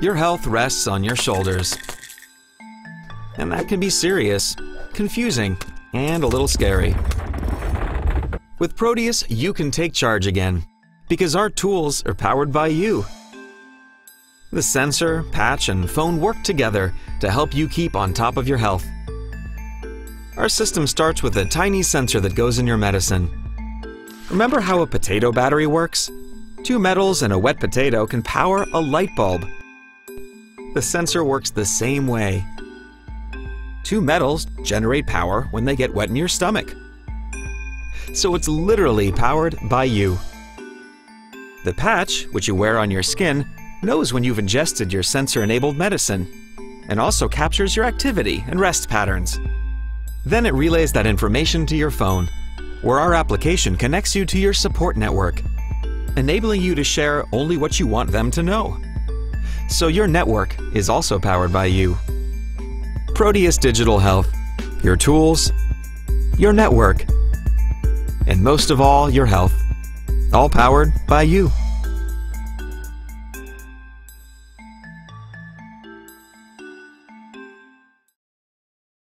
Your health rests on your shoulders. And that can be serious, confusing, and a little scary. With Proteus, you can take charge again, because our tools are powered by you. The sensor, patch, and phone work together to help you keep on top of your health. Our system starts with a tiny sensor that goes in your medicine. Remember how a potato battery works? Two metals and a wet potato can power a light bulb. The sensor works the same way. Two metals generate power when they get wet in your stomach. So it's literally powered by you. The patch, which you wear on your skin, knows when you've ingested your sensor enabled medicine and also captures your activity and rest patterns. Then it relays that information to your phone, where our application connects you to your support network, enabling you to share only what you want them to know. So your network is also powered by you. Proteus Digital Health, your tools, your network, and most of all, your health. All powered by you.